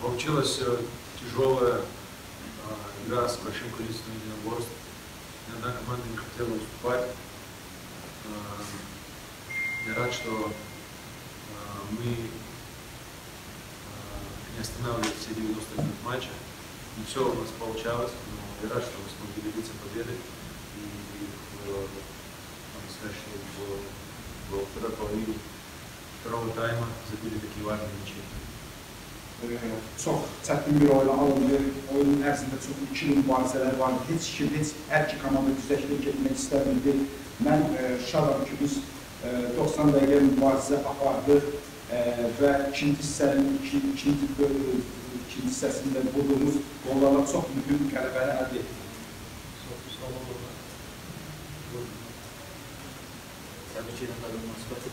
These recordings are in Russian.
Получилась э, тяжелая э, игра с большим количеством единоборств. Иногда команда не хотела уступать. Э, Я рад, что э, мы э, не останавливали все 90 минут матча. Не все у нас получалось, но я рад, что мы смогли добиться победы. И в, надо сказать, что во второй половине второго тайма забили такие важные мячи. Çox çətin bir oyuna alındı. Oyunun ərzində çox ikili mübarizələr vardı. Heç kim, heç hər iki komanda güzəştə getmək istəmirdi. Mən şadam ki, biz e, 90 dəqiqə mübarizə apardıq və ikinci hissənin iki, ikinci, ikinci hissəsində vurduğumuz qollarla çox mühüm qələbəni əldə etdik. Təbii ki,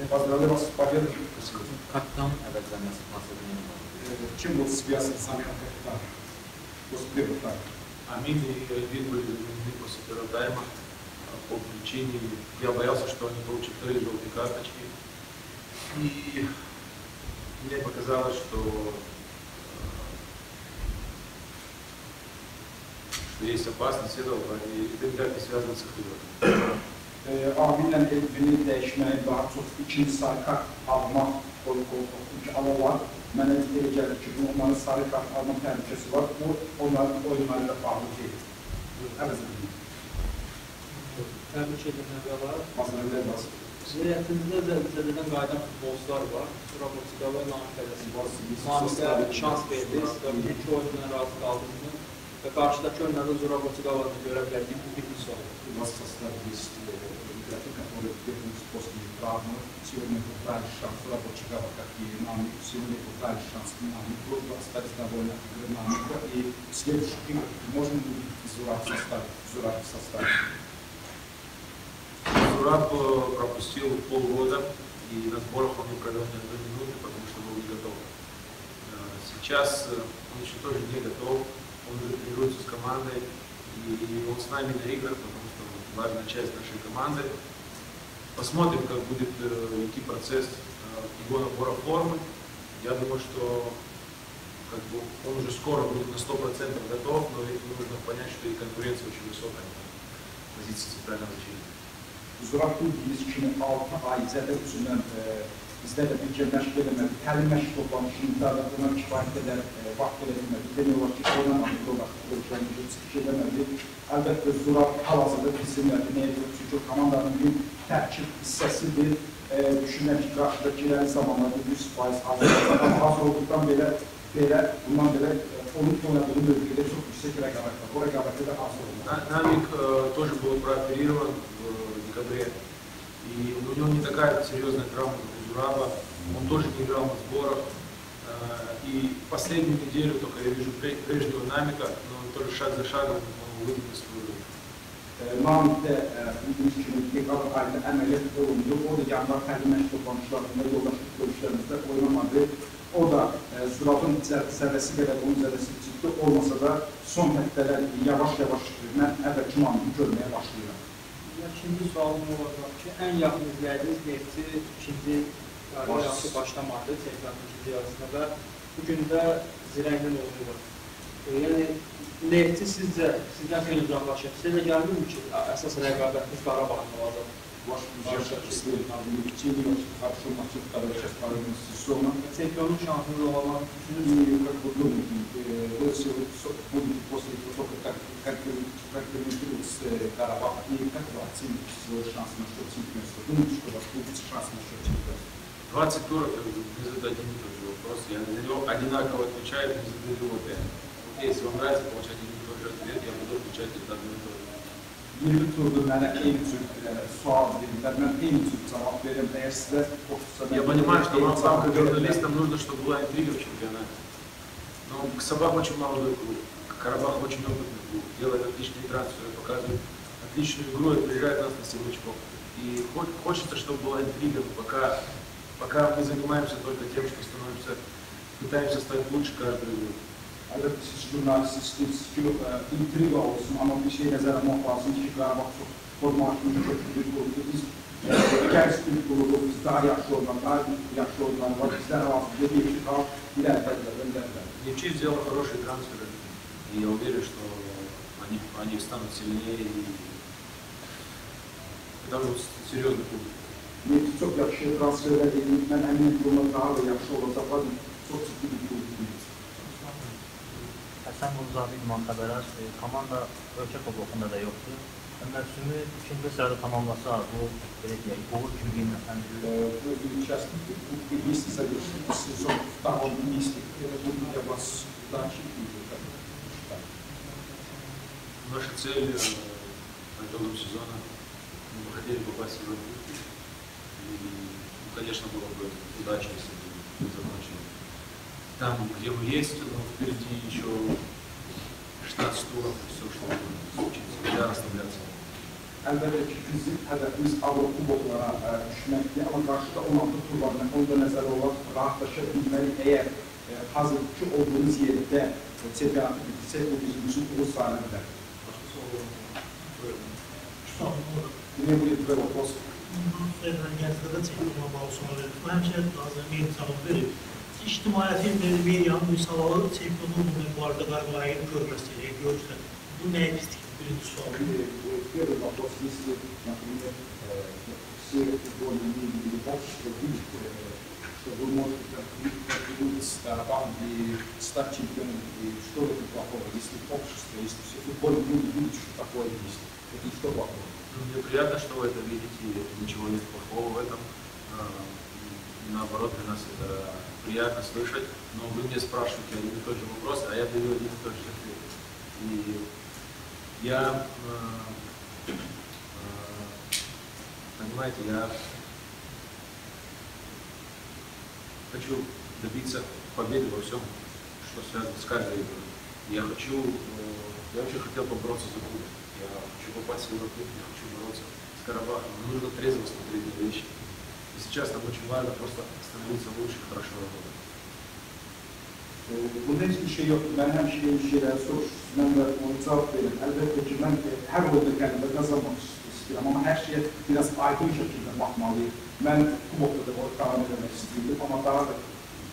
вас с победой. Kapitan əvəzlənməsi Э, Чем был связан сам капитан после первого тайма? Амин и Эльвин были заменены после первого тайма а, по причине, я боялся, что они получат три желтые карточки. И мне показалось, что, э, что есть опасность этого, и это никак не связано с e, Aminlə Elvini dəyişməyi daha çox ikinci sarı kart almaq qoy qoy alırlar. Mənə elə gəlir ki, onların sarı kart alma təhlükəsi var. Bu onların oyunları ilə bağlı deyil. Əvəzlə, Təbrik edirəm əvvəla. mazlarlar lazım. Heyətimizdə zəlzələdən qayıdan futbolçular var. Surabotikava, Namiq Tələsi var. Namiqə şans verdi və bir iki oyundan razı qaldığını və qarşıdakı oyunlarda Zurabotikava'nı görə bilərdik. Bu bir his oldu. У вас состав есть э, игроки, которые вернулись после травмы. Сегодня был дали шанс Рабочегава, как и нам. Сегодня был дали шанс нам. Просто остались довольны нами. И в следующих играх можно будет Зураб в составе. Зураб в составе. Зураб э, пропустил полгода, и на сборах он не провел ни одной минуты, потому что был не готов. Э, Сейчас э, он еще тоже не готов, он тренируется с командой, и он с нами на играх, потому что он важная часть нашей команды. Посмотрим, как будет э, идти процесс его набора формы. Я думаю, что как бы, он уже скоро будет на 100% готов, но ведь нужно понять, что и конкуренция очень высокая на позиции центрального защитника. üzrə pul dediyiniz kimi 6 faizədə üzrünən e, bizdə də fikir məşq eləmək, təlim məşq toplanışında da buna kifayət qədər e, vaxt eləmək, demək olar ki, ondan artıq o vaxt ölçülərin fikir eləmədi. Əlbəttə, Zura hal-hazırda bizimlə demək edir, çünki komandanın bir tərkib hissəsidir. E, düşünmək ki, qarşıdakı iləri zamanlarda 100% az olduqdan belə, belə, bundan belə e, yüksək rəqabət var. O rəqabətə də hazır olmalı. На- Намик э, тоже был прооперирован в э, декабре. И у него не такая серьезная травма, как у Зураба. Он тоже не играл на сборах. Э, И последнюю неделю только я вижу пре- прежнего Намика, но он тоже шаг за шагом выйдет на свою kimi dekabr ayında əməliyyat olundu. O da yanvar təlim məşq toplanışlarında, yoldaşlıq görüşlərimizdə oynamadı. O da e, Zurabın zə- zədəsi qədər onun zədəsi ciddi olmasa da son həftələr yavaş-yavaş mən əvvəlki mamını görməyə başlayıram. İkinci sualım olacaq ki, ən yaxın izlədiyiniz Neftçi ikinci yarısı başlamadı, çempionatın ikinci yarısında və bugün də Zirəngdən oynayır. E, Yəni Neftçi sizcə sizdən xeyli uzaqlaşır. Sizə də gəlmirmi ki, əsas rəqabətiniz Qarabağın olacaq? Ваш бюджет на объективе, хорошо матчи второй часть половины сезона. Çempionluq şansınız olan И как вы думаете, э, вы со- будете после того, как как комментирует с э, Карабах, и как вы оцените свой шанс на счет чемпионства? Думаете, что у вас будет шанс на счет чемпионства? 20 туров я буду мне задать один и тот же вопрос. Я на него одинаково отвечаю, не задаю. Вот если вам нравится получать один и тот же ответ, я буду отвечать это одно и то же. 20 turda mənə eyni cür sual verirlər, mən eyni cür cavab verirəm. Əgər sizə oxusa Я понимаю, что вам, вам, как журналистам, нужно, чтобы была интрига в чемпионате. Но Собак очень молодой клуб, Карабах очень опытный клуб, делает отличные трансферы, показывает отличную игру и приезжает нас на 7 очков. И хо- хочется, чтобы была интрига, пока, пока мы занимаемся только тем, что становимся, пытаемся стать лучше каждую игру. Əlbəttə siz jurnalist istəyirsiniz ki, e, intriqa olsun, amma bir şey nəzərə almaq lazım ki, Qarabağ çox formatlı, köklü bir qrupdur. Biz e, gənc bir qrupuq, biz daha yaxşı olan, daha yaxşı olan var. Bizlər arasında bir iki daha ilərlədirlər, öndərlər. Нефчи сделал хороший трансфер, и я уверен, что они, они станут сильнее, и будет серьезный клуб. Çox yaxşı transferlər edilib, mən əminəm ki, onlar daha da yaxşı olacaqlar. Çox ciddi bir Qulzavi İdman xəbərlər, e, komanda ölkə kubokunda da yoxdur. Mövsümü ikinci sırada tamamlasa, bu belə deyək, uğur kimi qiymətləndirilir. Вы участвуете в вместе завершили сезон втором месте. Это будет для вас удачи и как? Наша цель по итогам сезона, мы бы хотели попасть в Европу. И, ну, конечно, было бы удача, если бы мы закончили там, где мы есть, но впереди еще 16 туров, все, что может случиться. Нельзя расслабляться. Əlbəttə ki, bizim hədəfimiz Avropa kuboklara ə, düşməkdir, amma qarşıda 16 tur var. Mən onu da nəzərə alaq, rahatlaşa bilməli. Əgər ə, hazırki olduğumuz yerdə çempionatı bitirsək, bu bizim üçün uğur sayıla bilər. Мне будет два вопроса. İctimaiyyətin, medianın müsavalı çempionluğu mübarədə Qarabağın görməsi, görürsən. Bu nəyə pislik? Birinci sual. Э, Первый вопрос, если, например, все футбольные лиги или общество видят, э, что вы можете конкурировать Карабахом и стать чемпионом, и что в этом плохого, если общество, если все футбольные люди видят, что такое есть, это что плохого? Ну, Мне приятно, что вы это видите, ничего нет плохого в этом. Наоборот, для нас это приятно слышать. Но вы мне спрашиваете один и тот же вопрос, а я даю один и тот же ответ. И я, а, а, понимаете, я хочу добиться победы во всем, что связано с каждой игрой. Я хочу, э, я очень хотел побороться за клуб. Я хочу попасть в Евроклуб, я хочу бороться с Карабахом. Мне нужно трезво смотреть на вещи. И сейчас нам очень важно просто становиться лучше, хорошо работать. Elbette ki ben e, her golda kendime kazanmak istiyorum ama her şeye biraz aydın şekilde bakmalıyım. Ben kubokta da o karar vermek istiyorum ama daha da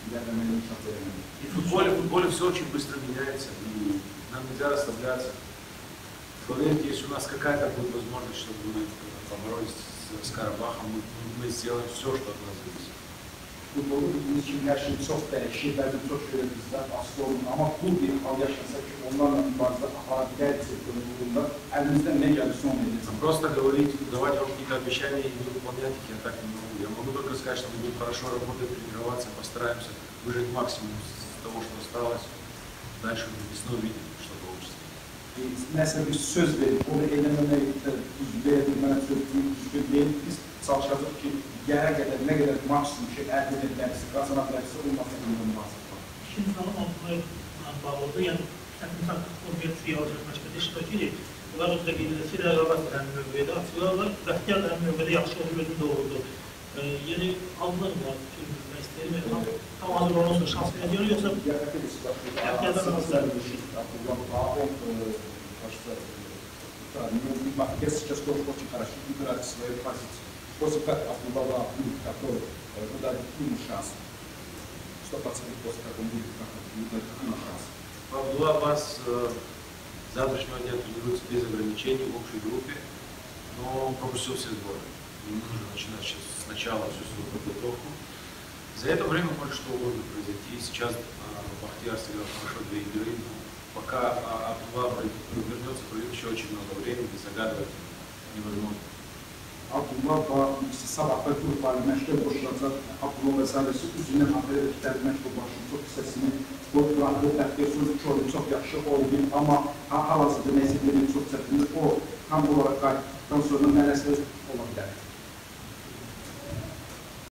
ilerlemeyi imkan veremedim. И в футболе, в футболе все очень быстро меняется, и нам нельзя расслабляться. Поверьте, если у нас какая-то будет возможность, чтобы мы поборолись с, с Карабахом, мы, мы сделаем все, что от нас зависит. Futbolu bildiğimiz için her şey çok değişir. Belki çok şöyle bizden aslı olun ama bu bir hal yaşansa ki onlarla mübarızda aparatlar sektöründe elimizden ne gelirse onu edeceğiz. Просто говорить, давать вам какие-то обещания и не выполнять их я так не могу. Я могу только сказать, что мы будем хорошо работать, тренироваться, постараемся выжать максимум из того, что осталось. Dальше весной увидим, nəsə bir söz verib, onu eləməməkdə düzgə, mənə sözdüyüm düzgə deyil, biz çalışacaq ki, yerə qədər, nə qədər maksimum ki, əldə edə bilərsiniz, qazana bilərsiniz, onun haqqında lazımdır. Şimdi sana mantıqla bağlıdır, yəni, insan konvensiyaya olacaq məşqədə iştirak edir. Bunlar özlə qeydilisi ilə rəqat edən mövqədə açılırlar, rəhkar edən mövqədə yaxşı olur, özün doğrudur. Yəni, anlar var, ki, istəyir, yəni, hazır olmaq sonra şans veriyor, yoxsa Я что ну, сейчас тоже очень хорошо играет свою позицию. После как Абдуллах будет, который э, ударит ему шанс. Сто процентов после как он будет, как он будет ему шанс. Абдулла Аббас э, с завтрашнего дня тренируется без ограничений в общей группе, но он пропустил все сборы. Ему нужно начинать сейчас сначала всю свою подготовку. За это время может что угодно произойти. Сейчас э, Бахтияр сыграл хорошо две игры. но Пока а, Абдулла вернется, пройдет еще очень много времени, загадывать невозможно. Abdullah va ikisi sabahda qrupları məşqə qoşulacaq. Abdullah və Sələsi üzündən haberliklər məşqə başının çox hissəsini bu qrupları təxkəsiz çoxu çox yaxşı oldu. Amma hal-hazırda nəsə demək çox çətindir. O tam olaraq qayıtdıqdan sonra mələsə ola bilər.